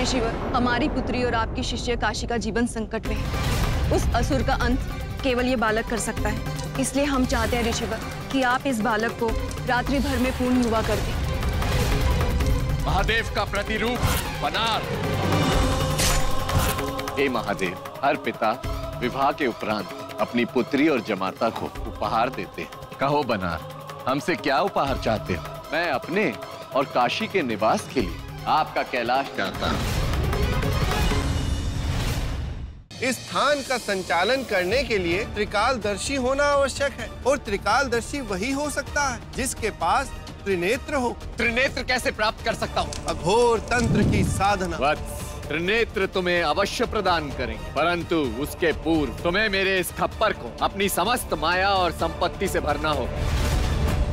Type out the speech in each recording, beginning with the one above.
ऋषिवर हमारी पुत्री और आपकी शिष्य काशी का जीवन संकट में है। उस असुर का अंत केवल ये बालक कर सकता है। इसलिए हम चाहते हैं ऋषिवर कि आप इस बालक को रात्रि भर में पूर्ण युवा कर दें। महादेव का प्रतिरूप बनार हे महादेव हर पिता विवाह के उपरांत अपनी पुत्री और जमाता को उपहार देते हैं। कहो बनार हमसे क्या उपहार चाहते हो? मैं अपने और काशी के निवास के लिए आपका कैलाश चाहता हूँ इस स्थान का संचालन करने के लिए त्रिकालदर्शी होना आवश्यक है और त्रिकालदर्शी वही हो सकता है जिसके पास त्रिनेत्र हो। त्रिनेत्र कैसे प्राप्त कर सकता हूँ? अघोर तंत्र की साधना। वत्स त्रिनेत्र तुम्हें अवश्य प्रदान करेंगे परंतु उसके पूर्व तुम्हें मेरे इस खप्पर को अपनी समस्त माया और संपत्ति से भरना होगा।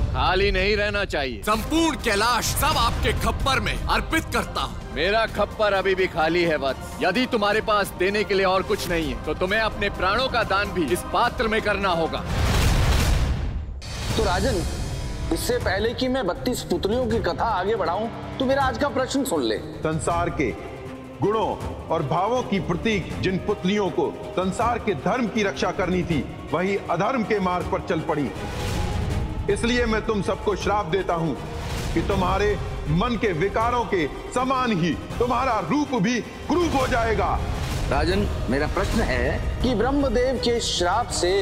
खाली नहीं रहना चाहिए। संपूर्ण कैलाश सब आपके खप्पर में अर्पित करता हूँ। मेरा खप्पर अभी भी खाली है वत्स। यदि तुम्हारे पास देने के लिए और कुछ नहीं है तो तुम्हें अपने प्राणों का दान भी इस पात्र में करना होगा। तो राजन इससे पहले कि मैं बत्तीस पुतलियों की कथा आगे बढ़ाऊं तो मेरा आज का प्रश्न सुन ले। संसार के गुणों और भावों की प्रतीक जिन पुतलियों को संसार के धर्म की रक्षा करनी थी वही अधर्म के मार्ग पर चल पड़ी। इसलिए मैं तुम सबको श्राप देता हूँ कि तुम्हारे मन के विकारों के समान ही तुम्हारा रूप भी क्रूप हो जाएगा। राजन, मेरा प्रश्न है कि ब्रह्मदेव के श्राप से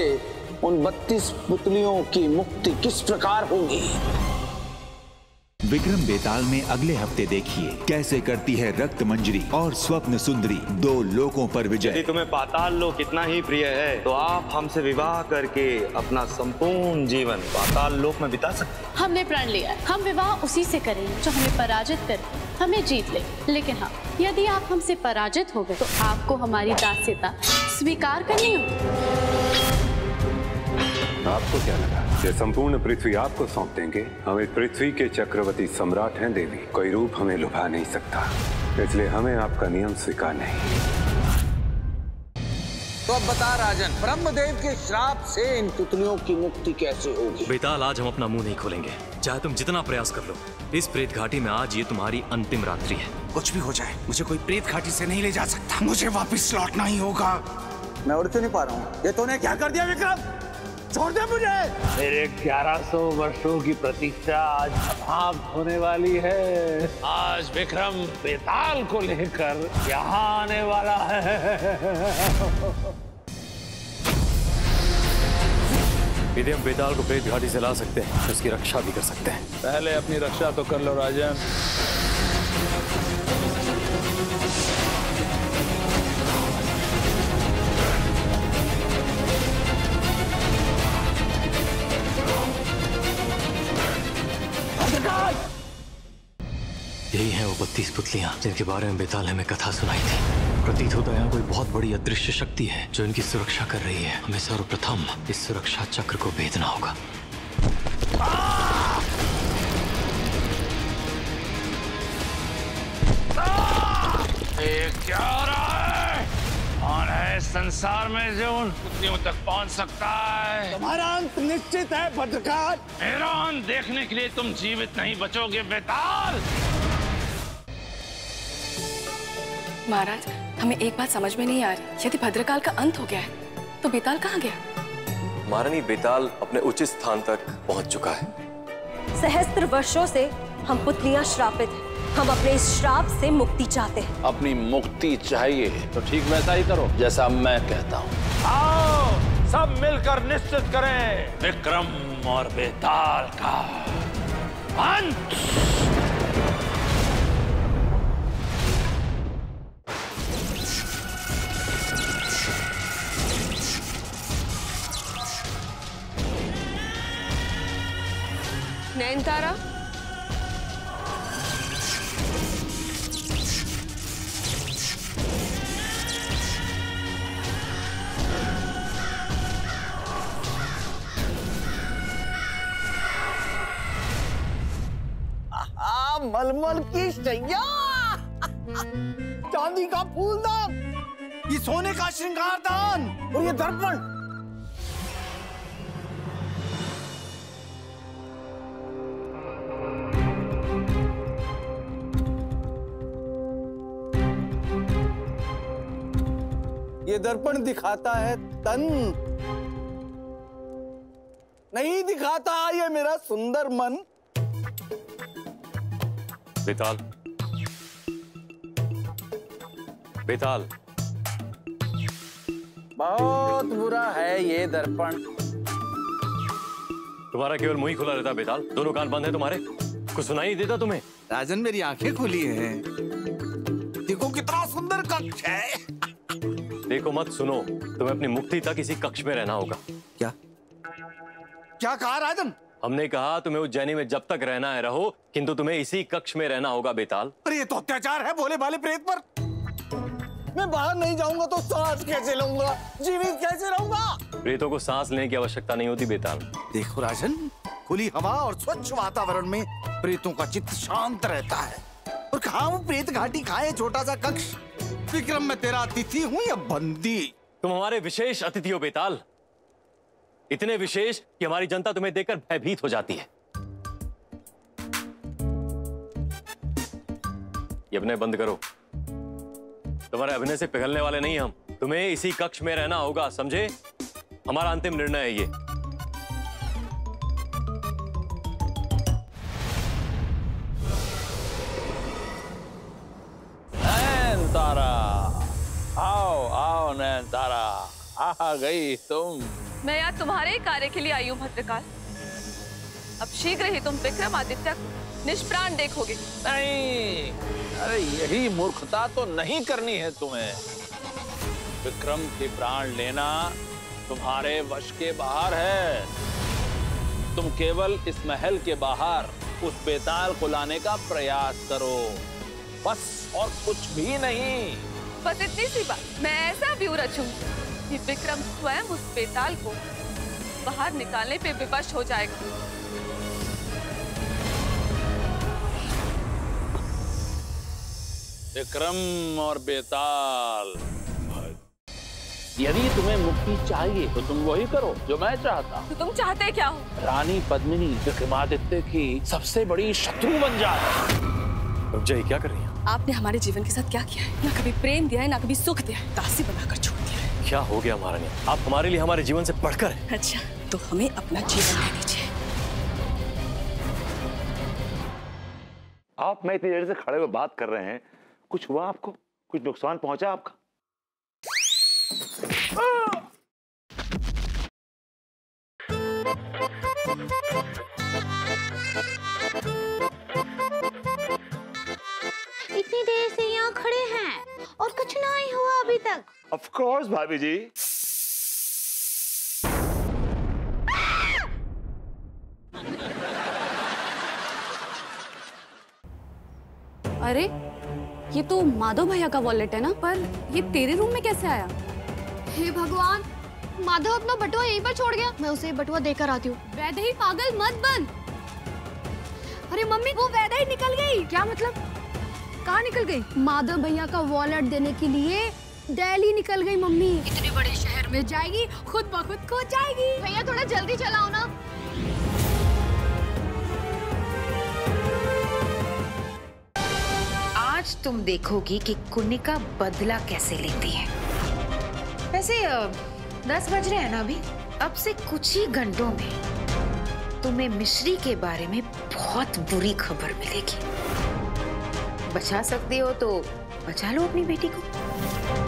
उन बत्तीस पुतलियों की मुक्ति किस प्रकार होगी? विक्रम बेताल में अगले हफ़्ते देखिए कैसे करती है रक्त मंजरी और स्वप्न सुंदरी। दो लोकों पर यदि विजय तुम्हें पाताल लोक इतना ही प्रिय है तो आप हमसे विवाह करके अपना संपूर्ण जीवन पाताल लोक में बिता सकते हमने प्रण लिया हम विवाह उसी से करेंगे जो हमें पराजित कर हमें जीत ले। लेकिन हाँ यदि आप हमसे पराजित हो गए तो आपको हमारी दास्यता स्वीकार करनी होगी। आपको क्या लगा? ये संपूर्ण पृथ्वी आपको सौंप देंगे हमें पृथ्वी के चक्रवर्ती सम्राट हैं देवी। कोई रूप हमें लुभा नहीं सकता। इसलिए हमें आपका नियम स्वीकार नहीं। तो अब बता राजन ब्रह्मदेव के श्राप से इन पुतलियों की मुक्ति कैसे होगी? बेताल आज हम अपना मुँह नहीं खोलेंगे। चाहे तुम जितना प्रयास कर लो इस प्रेत घाटी में आज ये तुम्हारी अंतिम रात्रि है। कुछ भी हो जाए मुझे कोई प्रेत घाटी से नहीं ले जा सकता। मुझे वापस लौटना ही होगा। मैं उड़ क्यों नहीं पा रहा हूँ। ये तूने क्या कर दिया विक्रम? छोड़ दे मुझे। मेरे 1100 वर्षों की प्रतीक्षा आज समाप्त होने वाली है। आज विक्रम बेताल को लेकर यहाँ आने वाला है। यदि हम बेताल को प्रेत घाटी से ला सकते हैं तो उसकी रक्षा भी कर सकते हैं। पहले अपनी रक्षा तो कर लो राजन। यही है वो बत्तीस पुतलियाँ जिनके बारे में बेताल हमें कथा सुनाई थी। प्रतीत होता है यहाँ कोई बहुत बड़ी अदृश्य शक्ति है जो इनकी सुरक्षा कर रही है। हमें सर्वप्रथम इस सुरक्षा चक्र को भेदना होगा। क्या हो रहा है? कौन है संसार में जो उन पुतलियों तक पहुँच सकता है? तुम्हारा अंत निश्चित है भद्रकाल मेरा अंत देखने के लिए तुम जीवित नहीं बचोगे बेताल। महाराज हमें एक बात समझ में नहीं आ रही। यदि भद्रकाल का अंत हो गया है तो बेताल कहाँ गया? महारानी बेताल अपने उचित स्थान तक पहुँच चुका है। सहस्त्र वर्षों से हम पुतलियाँ श्रापित हैं। हम अपने इस श्राप से मुक्ति चाहते हैं। अपनी मुक्ति चाहिए। तो ठीक वैसा ही करो जैसा मैं कहता हूँ। आओ सब मिलकर निश्चित करें। विक्रम और बेताल का अंत। नयनतारा? मलमल की शैया! चांदी का फूलदान! ये सोने का श्रृंगारदान और ये दर्पण! ये दर्पण दिखाता है तन। नहीं दिखाता ये मेरा सुंदर मन। बेताल। बेताल। बहुत बुरा है ये दर्पण। तुम्हारा केवल मुँह ही खुला रहता बेताल। दोनों कान बंद है तुम्हारे। कुछ सुनाई नहीं देता तुम्हें। राजन मेरी आँखें खुली हैं। देखो कितना सुंदर कक्ष है। देखो मत सुनो। तुम्हें अपनी मुक्ति तक इसी कक्ष में रहना होगा। क्या? क्या कहा राजन? हमने कहा तुम्हें उज्जैनी में जब तक रहना है रहो किंतु तुम्हें इसी कक्ष में रहना होगा बेताल। अरे ये तो अत्याचार है भोले भाले प्रेत पर। मैं बाहर नहीं जाऊँगा तो सांस कैसे लूँगा? जीवित कैसे रहूँगा? प्रेतों को सांस लेने की आवश्यकता नहीं होती बेताल। देखो राजन खुली हवा और स्वच्छ वातावरण में प्रेतों का चित्त शांत रहता है। और कहा वो प्रेत घाटी खाए छोटा सा कक्ष। विक्रम, मैं तेरा अतिथि हूँ या बंदी? तुम हमारे विशेष अतिथि हो बेताल। इतने विशेष कि हमारी जनता तुम्हें देखकर भयभीत हो जाती है। ये अभिनय बंद करो। तुम्हारे अभिनय से पिघलने वाले नहीं हम। तुम्हें इसी कक्ष में रहना होगा, समझे? हमारा अंतिम निर्णय है ये। आओ नैन तारा? आ गई तुम। मैं यहाँ तुम्हारे कार्य के लिए आई हूँ भद्रकाल। अब शीघ्र ही तुम विक्रमादित्य को निष्प्राण देखोगे। नहीं अरे यही मूर्खता तो नहीं करनी है तुम्हें। विक्रम के प्राण लेना तुम्हारे वश के बाहर है। तुम केवल इस महल के बाहर उस बेताल को लाने का प्रयास करो। बस और कुछ भी नहीं। बस इतनी सी बात मैं ऐसा भी रचूँगी कि विक्रम स्वयं उस बेताल को बाहर निकालने पे विवश हो जाएगा। विक्रम और बेताल। यदि तुम्हें मुक्ति चाहिए तो तुम वही करो जो मैं चाहता हूँ। तो तुम चाहते क्या हो? रानी पद्मिनी विक्रमादित्य की सबसे बड़ी शत्रु बन जाए। जय क्या कर रही है? आपने हमारे जीवन के साथ क्या किया है? ना कभी प्रेम दिया है ना कभी सुख दिया है। दासी बनाकर छोड़ दिया है। क्या हो गया महारानी? आप हमारे लिए हमारे जीवन से बढ़कर है। अच्छा तो हमें अपना जीवन ले लीजिए आप मैं इतनी देर से खड़े हुए बात कर रहे हैं। कुछ हुआ आपको? कुछ नुकसान पहुँचा आपका? इतनी कोर्स भाभी जी। अरे ये तो माधव भैया का वॉलेट है ना? पर ये तेरे रूम में कैसे आया? हे भगवान माधव अपना बटुआ यहीं पर छोड़ गया। मैं उसे बटुआ देकर आती हूँ। वैदही पागल मत बन। अरे मम्मी वो वैदा ही निकल गई। क्या मतलब? कहाँ निकल गई? माधव भैया का वॉलेट देने के लिए दिल्ली निकल गई मम्मी। इतने बड़े शहर में जाएगी खुद ब खुद खो जाएगी। भैया थोड़ा जल्दी चलाओ ना। आज तुम देखोगी कि कुनिका बदला कैसे लेती है। वैसे दस बज रहे हैं ना अभी? अब से कुछ ही घंटों में तुम्हें मिश्री के बारे में बहुत बुरी खबर मिलेगी। बचा सकती हो तो बचा लो अपनी बेटी को।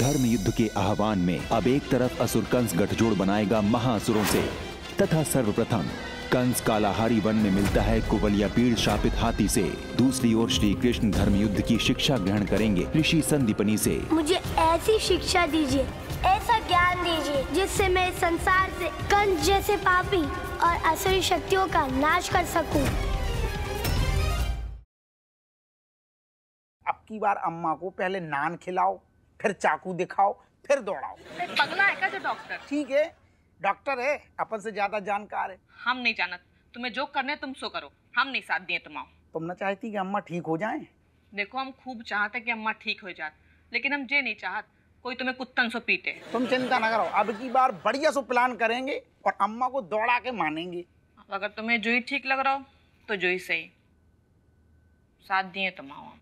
धर्म युद्ध के आह्वान में अब एक तरफ़ असुर कंस गठजोड़ बनाएगा महाअसुरों से तथा सर्वप्रथम कंस कालाहारी वन में मिलता है कुवलिया पीड़ शापित हाथी से। दूसरी ओर श्री कृष्ण धर्म युद्ध की शिक्षा ग्रहण करेंगे ऋषि संदीपनी से। मुझे ऐसी शिक्षा दीजिए ऐसा ज्ञान दीजिए जिससे मैं संसार से कंस जैसे पापी और असुरी शक्तियों का नाश कर सकूँ। अब की बार अम्मा को पहले नान खिलाओ। फिर चाकू दिखाओ फिर दौड़ाओ। पगला है क्या जो डॉक्टर? ठीक है डॉक्टर है अपन से ज़्यादा जानकार है। हम नहीं जानत। तुम्हें जो करने तुम सो करो। हम नहीं साथ दिए तुम आओ तुम ना चाहती कि अम्मा ठीक हो जाए? देखो हम खूब चाहते कि अम्मा ठीक हो जात लेकिन हम ये नहीं चाहत कोई तुम्हें कुत्तन सो पीटे। तुम चिंता ना करो अब की बार बढ़िया सो प्लान करेंगे और अम्मा को दौड़ा के मानेंगे। अगर तुम्हें जो ही ठीक लग रहा हो तो जो ही सही। साथ दिए तुम आओ